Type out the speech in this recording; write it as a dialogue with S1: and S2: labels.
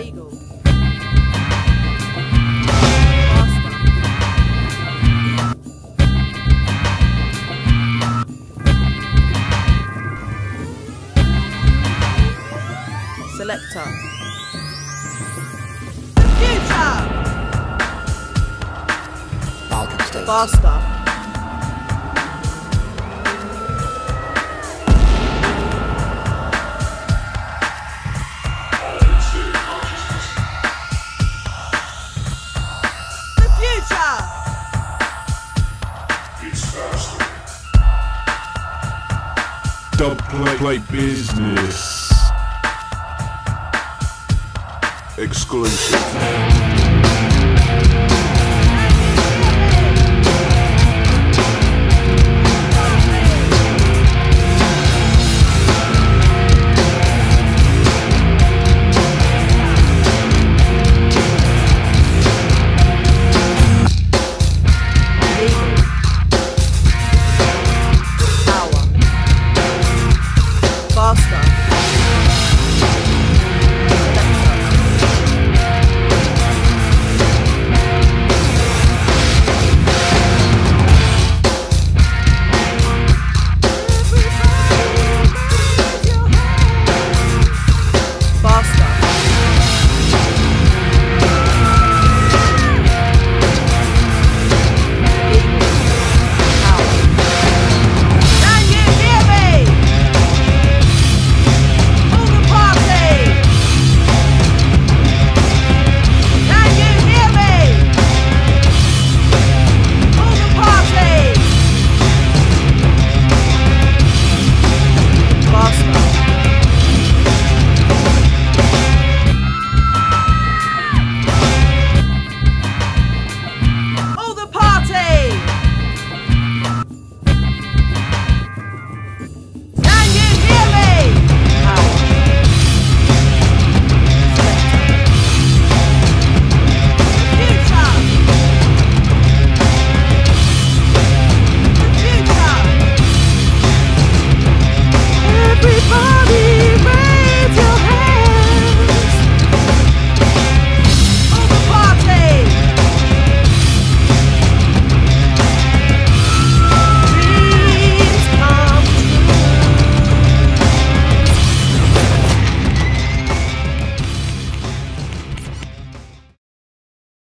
S1: bagel. Pasta. Faster.
S2: Dub play, play business. Exclusive.